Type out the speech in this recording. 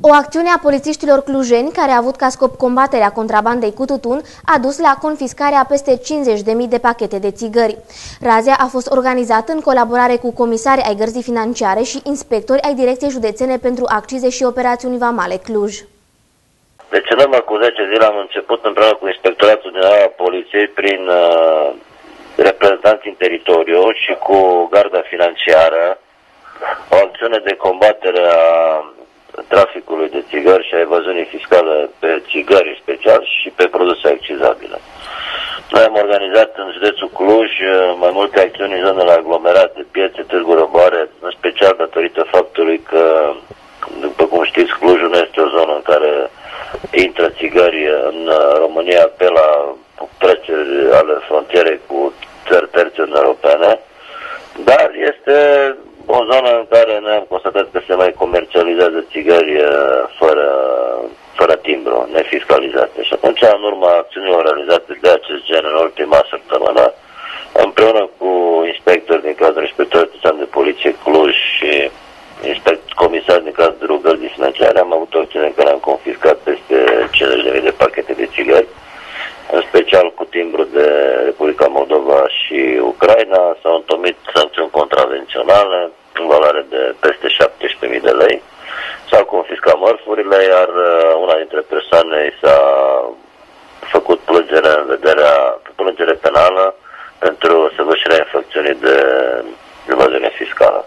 O acțiune a polițiștilor clujeni, care a avut ca scop combaterea contrabandei cu tutun, a dus la confiscarea peste 50.000 de pachete de țigări. Razia a fost organizată în colaborare cu comisari ai gărzii financiare și inspectori ai Direcției Județene pentru Accize și Operațiuni Vamale Cluj. Deci în urmă cu 10 zile am început împreună cu Inspectoratul General al Poliției prin uh, reprezentanți în teritoriu și cu garda financiară o acțiune de combatere a traficului de țigări și a evaziunii fiscale pe țigări în special și pe produse accizabile. Noi am organizat în județul Cluj uh, mai multe acțiuni în zonele aglomerate, piețe, târguri roboare, în special datorită faptului că, după cum știți, Clujul nu este o zonă în care intră țigări în România pe la treceri ale frontierei cu țări terțe în europene, dar este o zonă în care noi am constatat că se mai comercializează țigări uh, fără, fără timbru, nefiscalizate. Și atunci, în urma acțiunilor realizate de acest gen în ultima săptămână, împreună cu inspectori din cadrul Inspectorului de Poliție Cluj și inspect, comisar din cadrul rugării financiare, am avut o acțiune în care am confiscat peste 50.000 de pachete de țigări, în special cu timbru de Republica Moldova și Ucraina, s-au întomit sancțiuni contravenționale, în valoare de peste 17.000 de lei. S-au confiscat mărfurile, iar uh, una dintre persoane s-a făcut plângere în vederea, plângere penală pentru săvârșirea infracțiunii de evaziune fiscală.